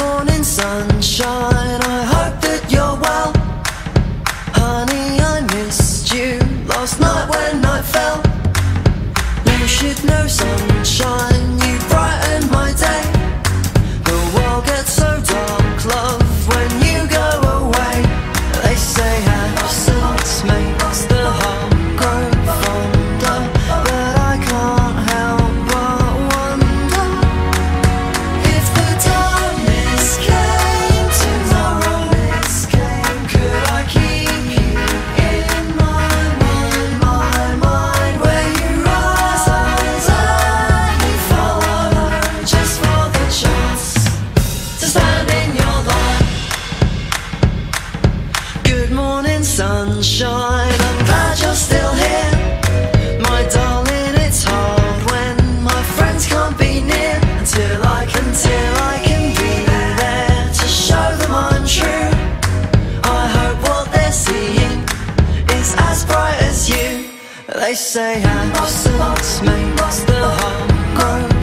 morning sunshine. I hope that you're well. Honey, I missed you last night when night fell. You should know, sunshine. I'm glad you're still here. My darling, it's hard when my friends can't be near. Until I can, till I can be there to show them I'm true. I hope what they're seeing is as bright as you. They say absence makes the heart grow fonder,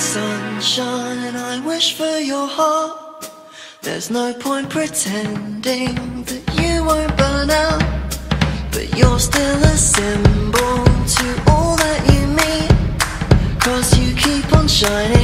sunshine. And I wish for your heart. There's no point pretending that you won't burn out. But you're still a symbol to all that you mean. Cause you keep on shining.